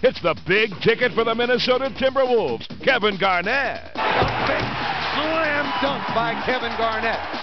It's the big ticket for the Minnesota Timberwolves, Kevin Garnett. A big slam dunk by Kevin Garnett.